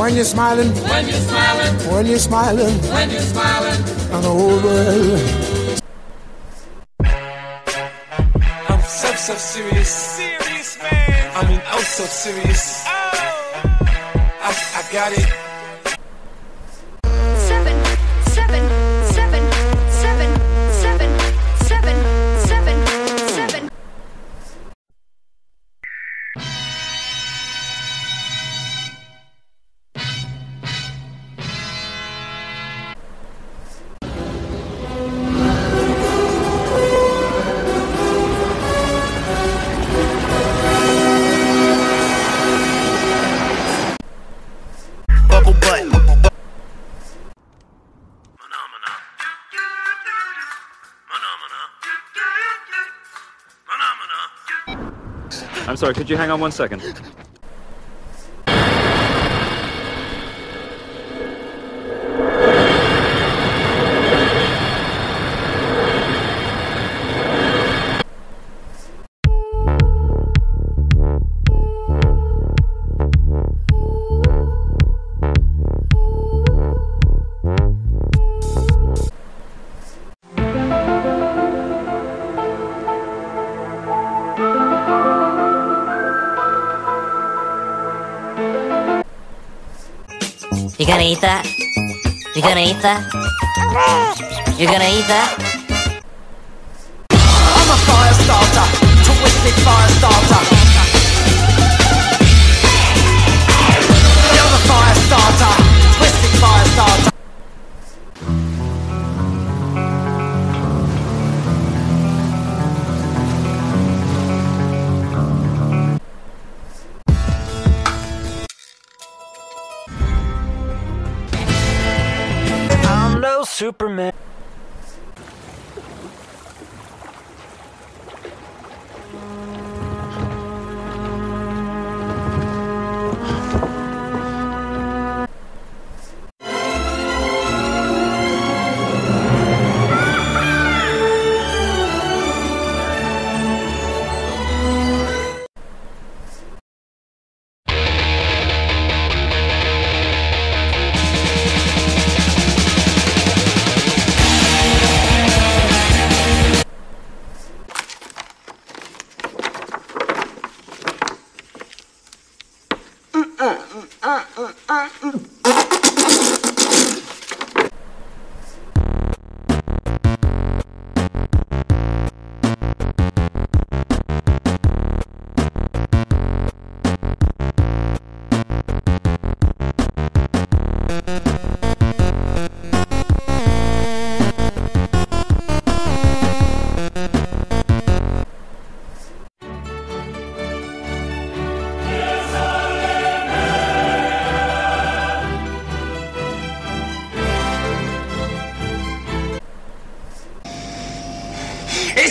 When you're smiling, When you're smiling, when you're smiling, when you're smiling, and the whole world. I'm so so serious. Serious man. I mean oh so serious. Oh. I, I got it. Sorry, could you hang on one second? You gonna eat that? You gonna eat that? You gonna eat that? Superman. It's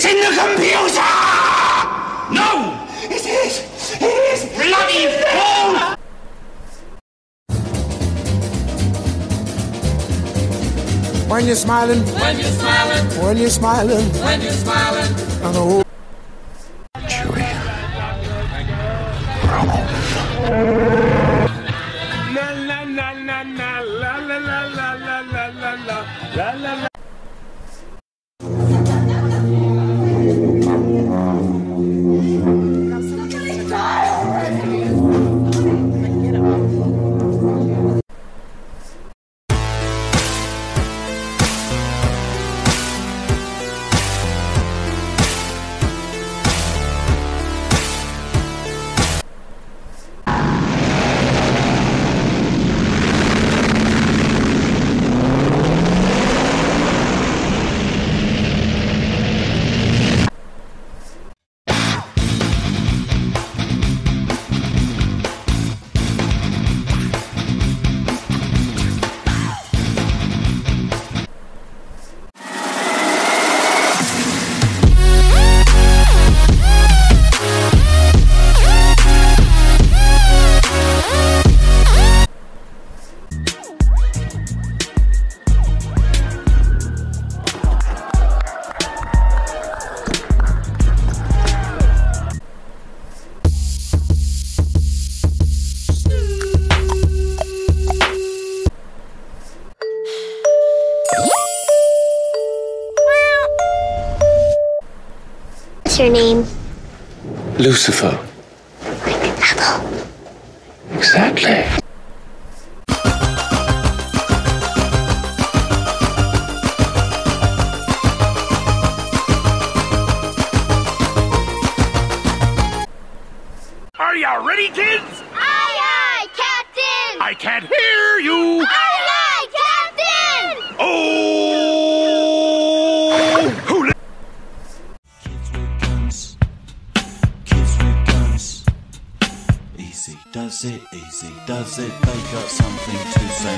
in the computer! No! It is! It is bloody When you're smiling, when you're smiling, when you're smiling, when you're smiling, and the whole La la la la la la la la la la la la la la la your name? Lucifer. Exactly. Are you ready, kids? Does it, easy does it. They got something to say.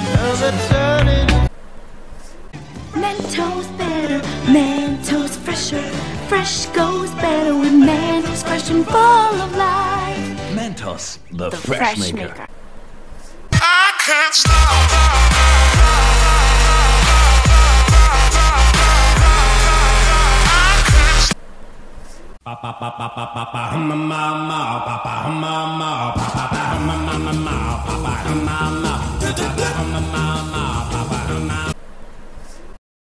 Mentos better, Mentos fresher. Fresh goes better with Mentos fresh and full of life. Mentos, the, fresh, maker. I can't stop.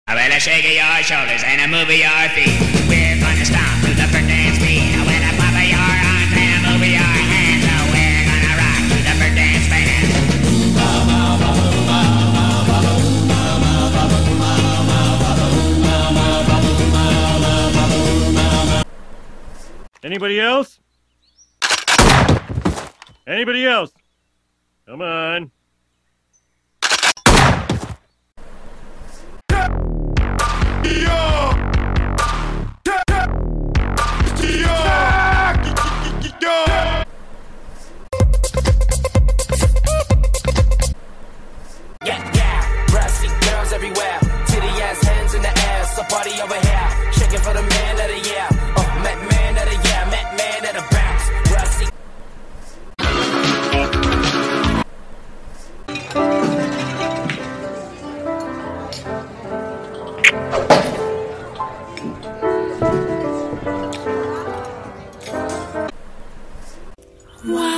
I better shake your shoulders and a move your feet. We're gonna stomp Anybody else? Anybody else? Come on. Wow.